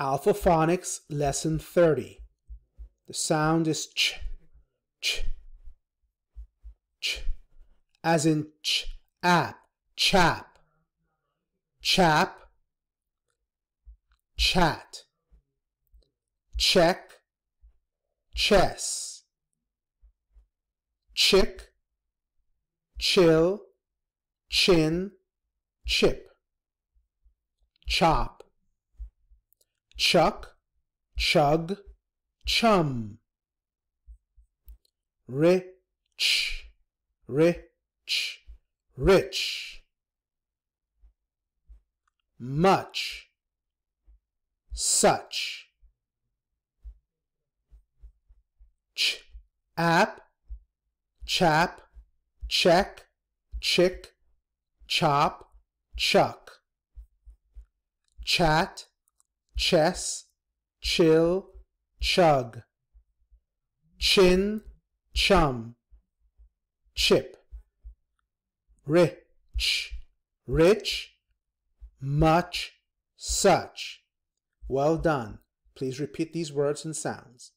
Alpha Phonics Lesson 30. The sound is ch, ch, ch, as in ch, app, chap, chap, chat, check, chess, chick, chill, chin, chip, chop, chuck, chug, chum. Rich, rich, rich. Much, such. Ch, app, chap, check, chick, chop, chuck. Chat, chess, chill, chug. Chin, chum, chip. Rich, rich, much, such. Well done. Please repeat these words and sounds.